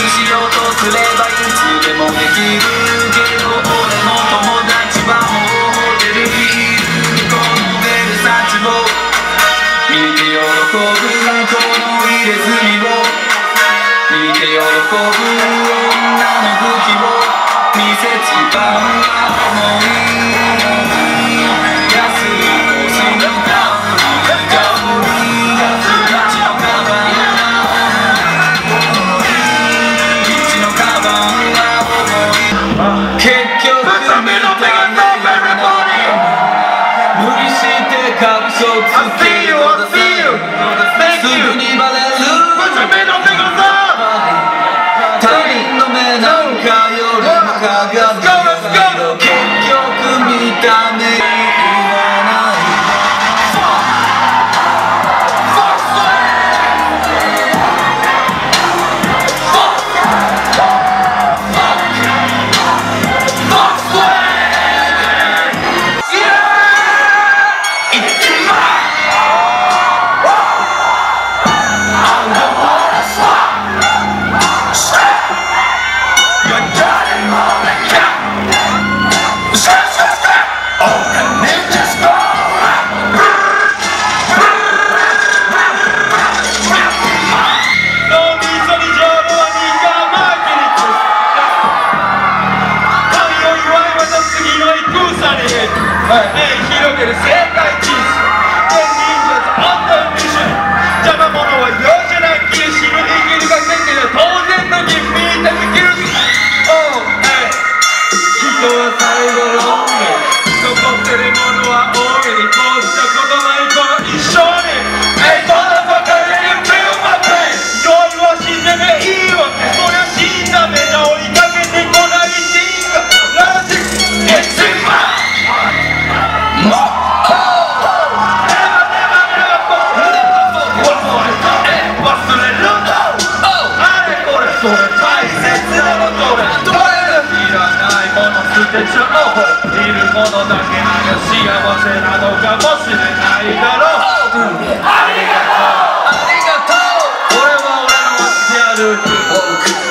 しようとすればいつでもできるけど俺の友達はもうホテルにいるこのベルサチを見て喜ぶこの入れ墨を見て喜ぶ女の武器を見せつかん思いは最後ロング残ういるものだけなら幸せなのかもしれないだろう。ありがとうありがとう。俺は俺の街で歩く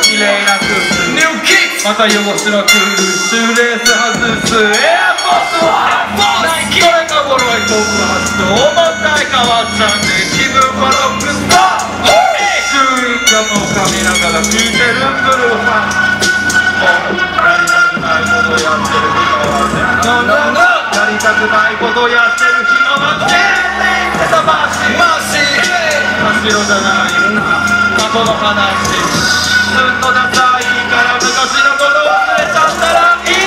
綺麗なクスニューキッまた汚しのクールシューレース。外すエアフォースワンナイキそれがボロい告発と重たい変わっちゃうんで気分はロックスター周囲がもう髪ながら聞いてる。ブルーファンもうやりたくないことやってるやりたくないことやってる暇は全然ってたましマシ真っ白じゃない過去の話ずっとダサいから昔のこと忘れちゃったらいい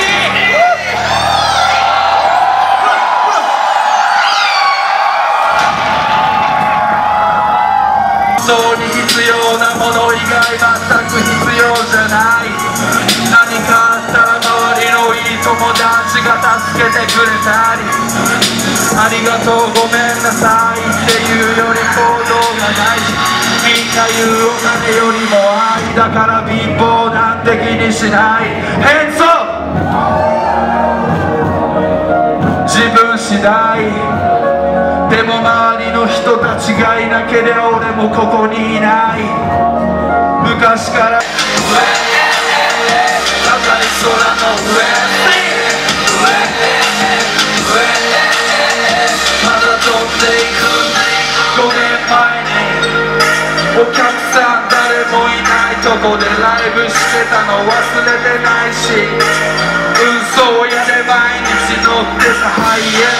そうに必要なもの以外全く必要じゃない。りがとうごめんなさいっていうより行動がないみんな言うお金よりも愛だから貧乏なんて気にしない。変装。自分次第。でも周りの人たちがいなければ俺もここにいない。昔から。上高い空の上。そこでライブしてたの忘れてないし運送屋で毎日乗ってたハイエ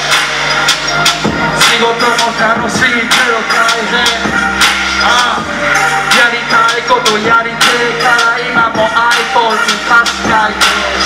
仕事も楽しいけど大変ああやりたいことやりてえから今も iPhone に歌詞書